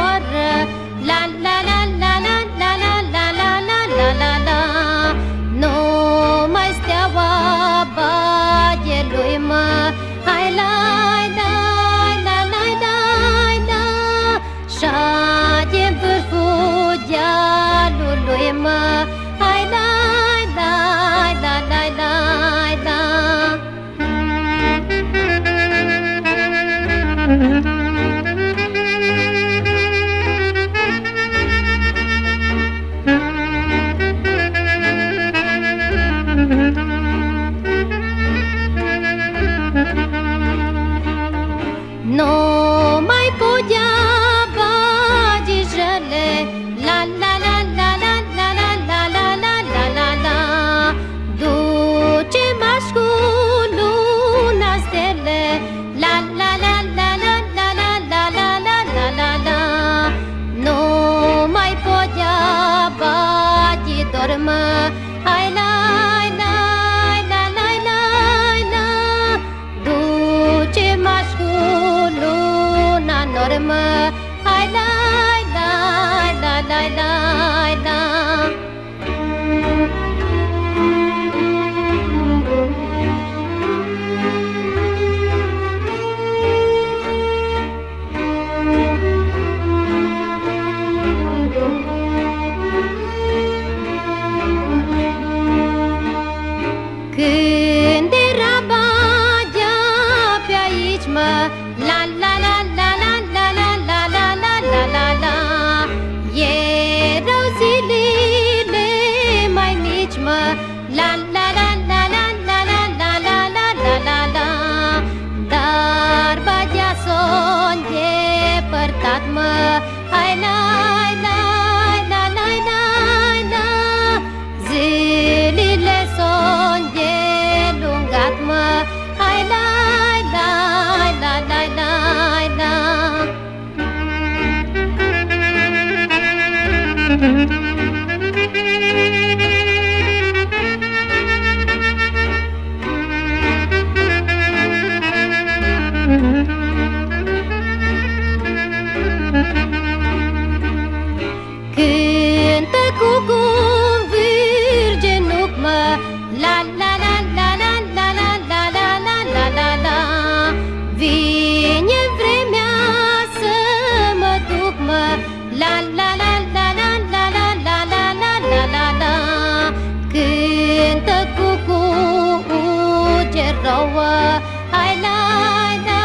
What? No, my polla. I lie, lie, lie, lie, lie. Mm-hmm. hour. I la la